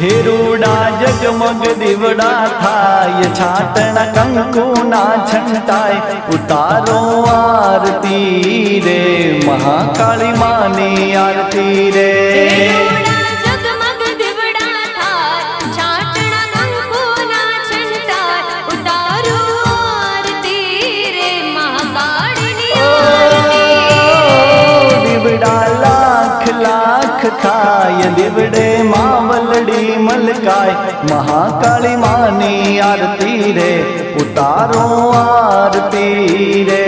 હિરુડા જગમગ દીવડા થાય છાટણ કંકુના છંટાય ઉતારો આરતી રે મહાકાળી માની આરતી રે. મલકાય મહાકાળી માની આરતી રે ઉતારો આરતી રે.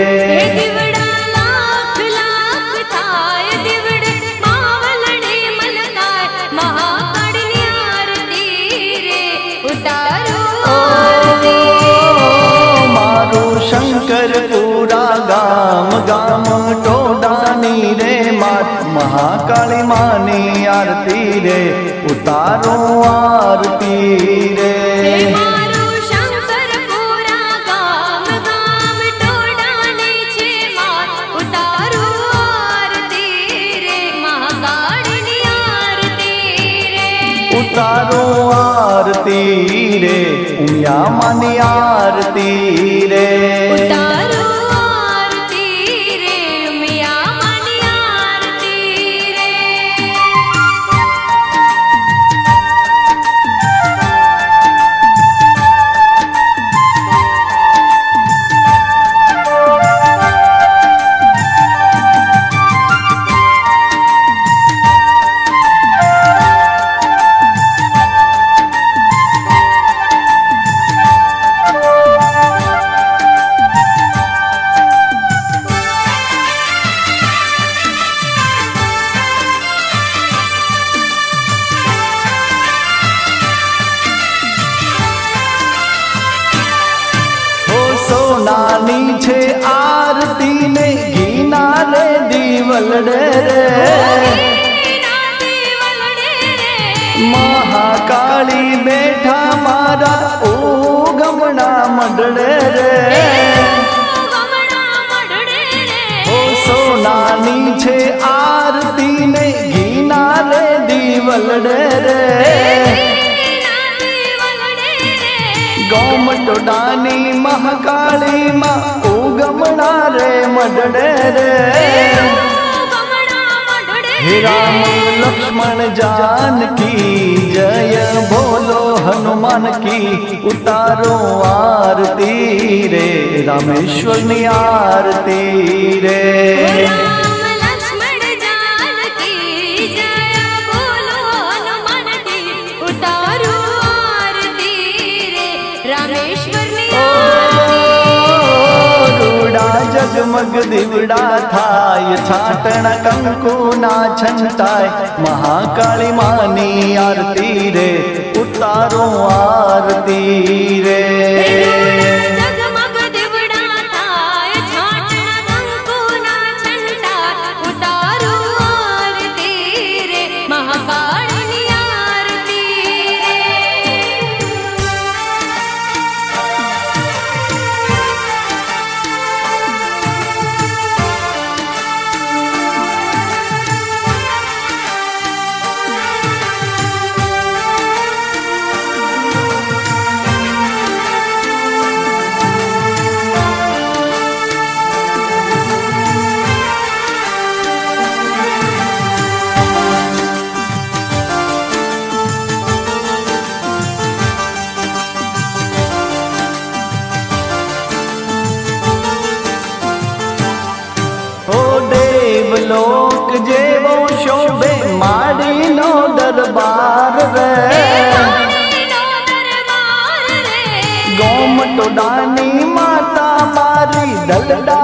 ઉતારો આરતી રે. ઉતારો આરતી રે ઉમિયા માની આરતી છે આરતી ને ગીના રે દીવલડે રે. મહાકાળી બેઠા મારા ઓ ગમણા મંડળે રે. ઓ સોનાની છે આરતી ને ગીના રે દીવલડે રે. ગૌમટોડાની મહાકાળી મંડળે રે. રામ લક્ષ્મણ જાનકી જય. બોલો હનુમાન કી ઉતારો આરતી રે. રામેશ્વરની આરતી રે. રૂડા જગમગ દીવડા થાય છાટણ કંકુના છંટાય મહાકાળી માની આરતી રે ઉતારો આરતી રે દેવલોક જેવો શોભે માડીનો દરબાર રે ગોમ તો દાની માતા મારી દલડાની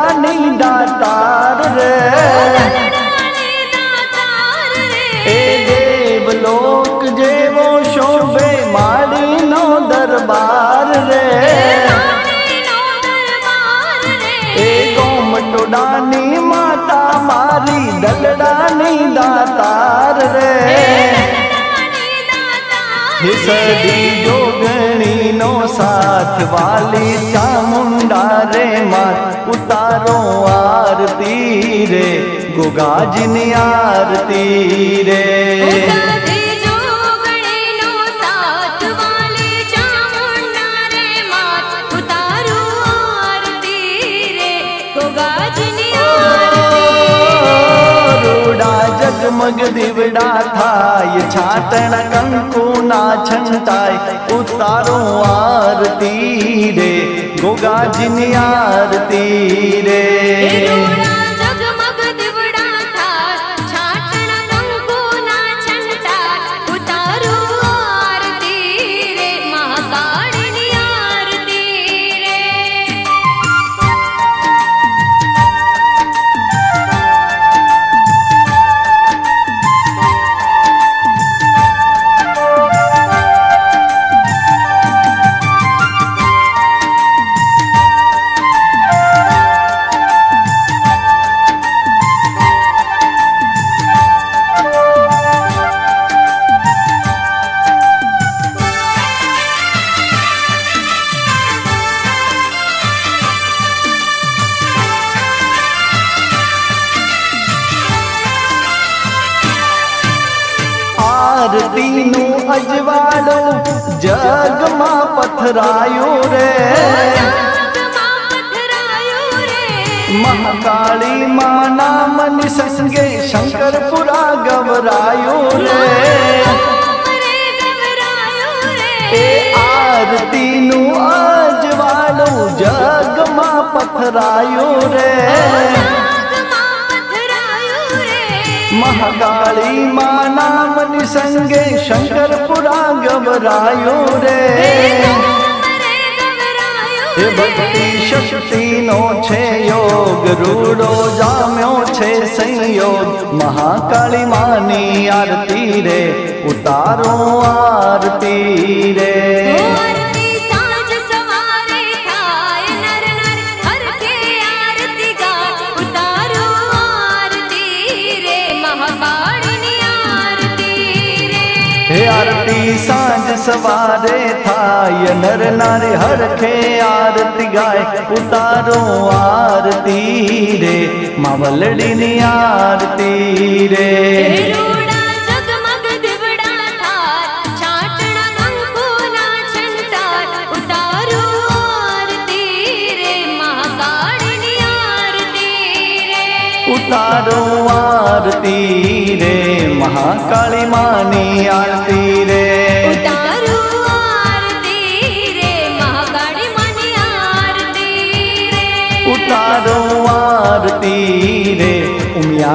દાતાર રે દલડાની દાતાર હે સદી જોગણીનો સાથ વાલી ચામુંડા રે માર, ઉતારો આરતી રે, ગોગાજની આરતી રે. જગમગ દીવડા થાય છાટણ કંકુના છંટાય ઉતારો આરતી રે ગોગાજીની આરતી રે આરતીનું અજવાળો જગમાં પથરાયો રે. મહાકાળી માના મન સંગે શંકરપુરા ગવરાયું રે. એ આરતીનું અજવાળું જગમાં પથરાયો રે. મહાકાળી માના મન સંગે શંકરપુરા ગભરાયો રે. એ ભક્તિ શક્તિનો છે યોગ, રૂડો જામ્યો છે સંયોગ. મહાકાળી માની આરતી રે, ઉતારો આરતી રે. આરતી સાંજ સવારે થાય નર નારી હરખે આરતી ગાય ઉતારો આરતી રે માવલડીની આરતી રે. ઉતારો આરતી રે મહાકાળી માની આરતી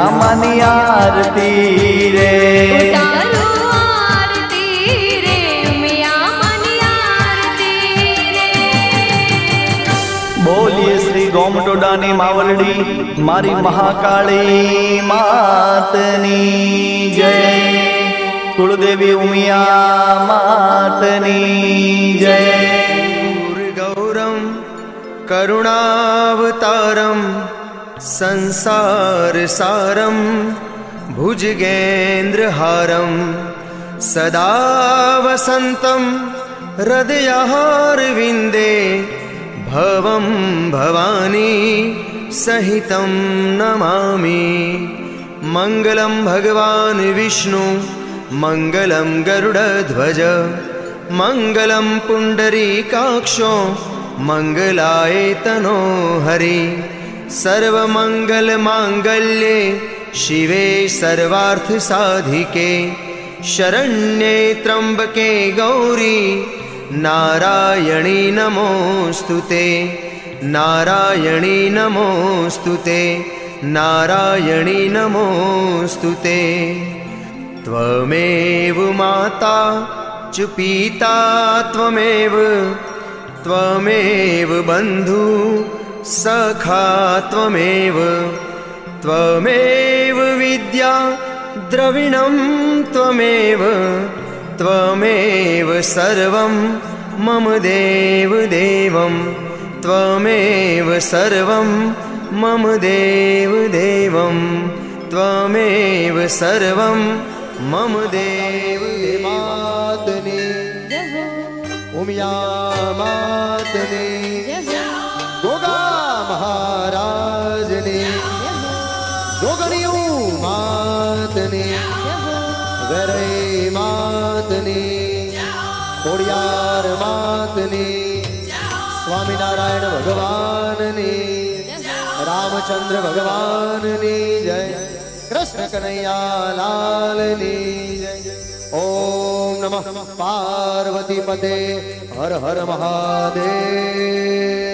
શ્યામની આરતી રે બોલીએ શ્રી ગોમટોડાની માવલડી મારી મહાકાળી માતની જય કુળદેવી ઉમિયા માતની જય ગૌરમ કરુણાવતારમ संसारसारं भुजगेन्द्रहारं सदा वसन्तं हृदयहारविन्दे भवं भवानी सहितं नमामि। मङ्गलं भगवान् विष्णु मङ्गलं गरुडध्वज मङ्गलं पुण्डरीकाक्षो मङ्गलाय तनो हरि सर्वमङ्गलमाङ्गल्ये शिवे सर्वार्थसाधिके शरण्ये त्र्यम्बके गौरी नारायणी नमोऽस्तु ते नारायणी नमोऽस्तु ते नारायणी नमोऽस्तु ते। त्वमेव माता च पिता त्वमेव त्वमेव बन्धु સખા ત્વમેવ ત્વમેવ વિદ્યા દ્રવિણમ ત્વમેવ ત્વમેવ સર્વમ મમ દેવ દેવમ ત્વમેવ સર્વમ મમ દેવ દેવમ ત્વમેવ સર્વમ મમ દેવ દેવાદને ઉમિયા માતને મહારાજને. ગોગણિયું માતની વેરે માતની, ખોડિયાર માતની, સ્વામિનારાયણ ભગવાનની, રામચંદ્ર ભગવાનની જય, કૃષ્ણ કનૈયા લાલની જય. ઓમ નમઃ પાર્વતી પદે હર હર મહાદેવ.